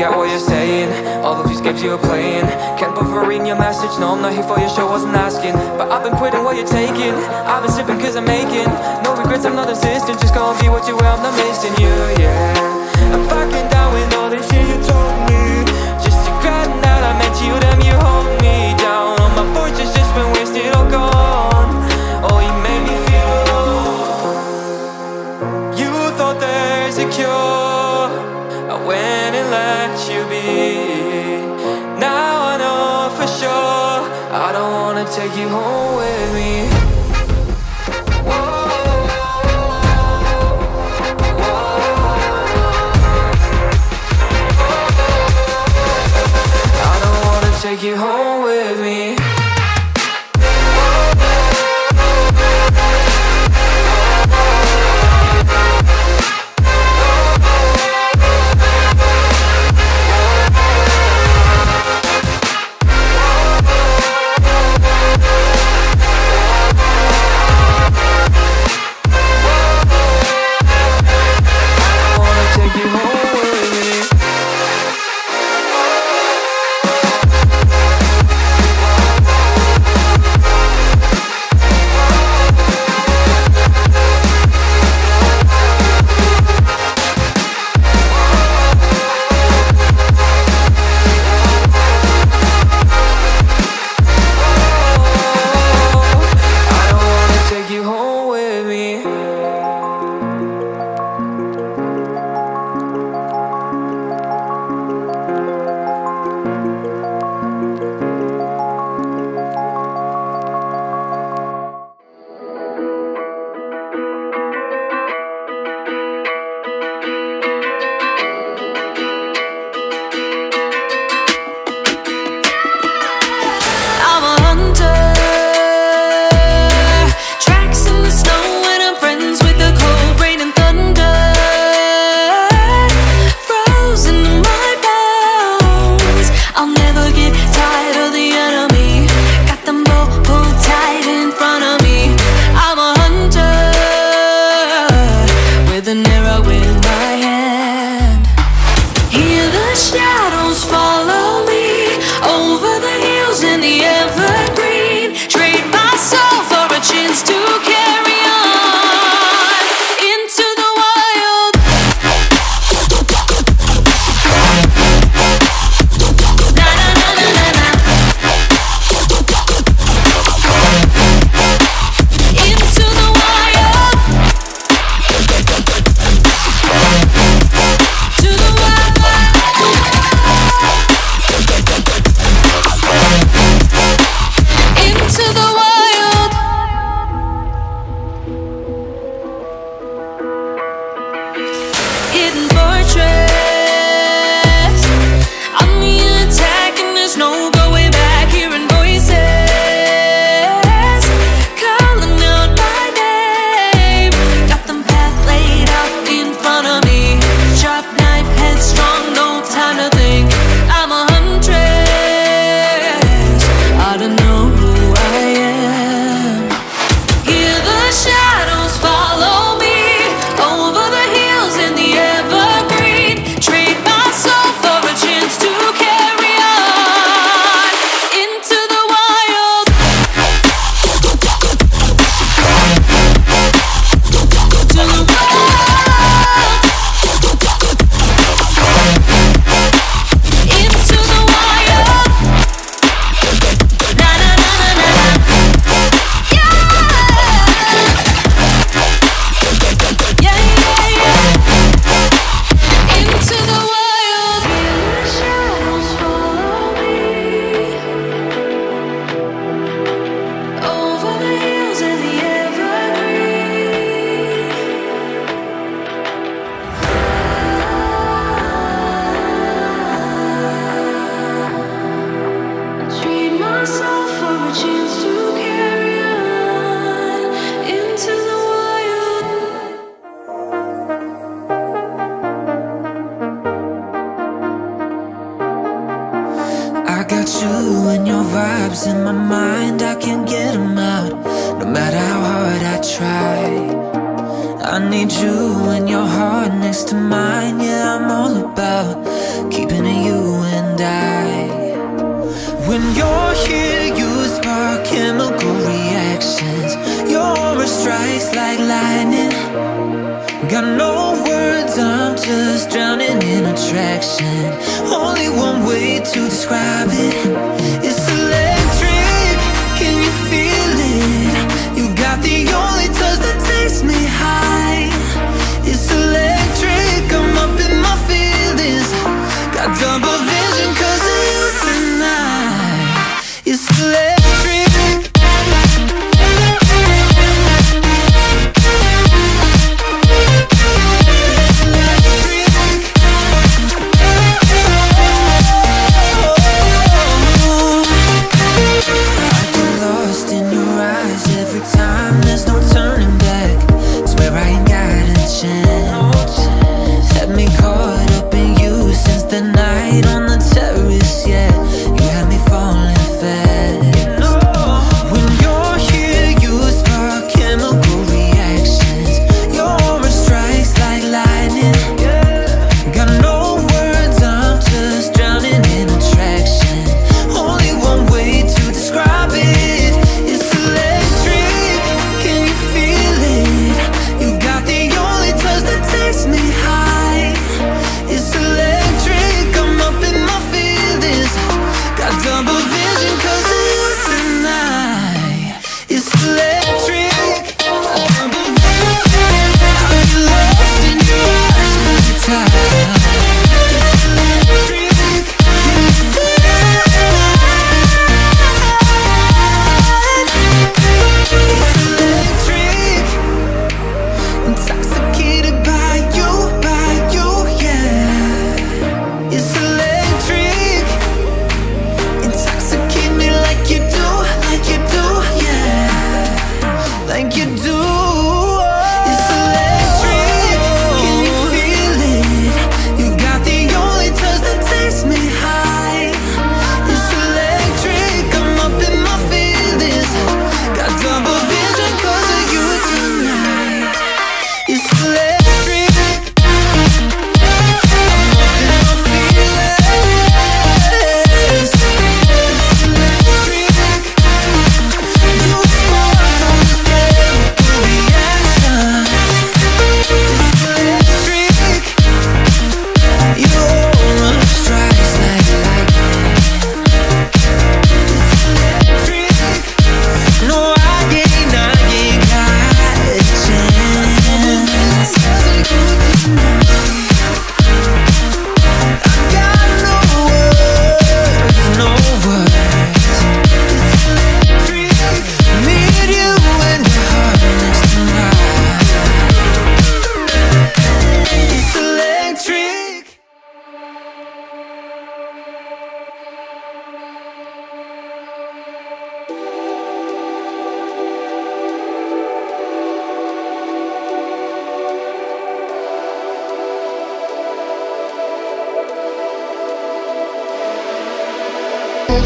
get what you're saying. All of these games you're playing. Can't bother reading your message. No, I'm not here for your show, wasn't asking. But I've been quitting what you're taking. I've been sipping cause I'm making. No regrets, I'm not insistent Just gonna be what you are, I'm not missing you, yeah. I'm fucking down with all this shit you told me I don't wanna take you home with me. I don't wanna take you home with me i got you and your vibes in my mind, I can't get them out No matter how hard I try. I need you and your heart next to mine. Yeah, I'm all about like lightning Got no words, I'm just drowning in attraction Only one way to describe it. It's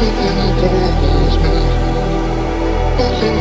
Nothing in the world is mine. Nothing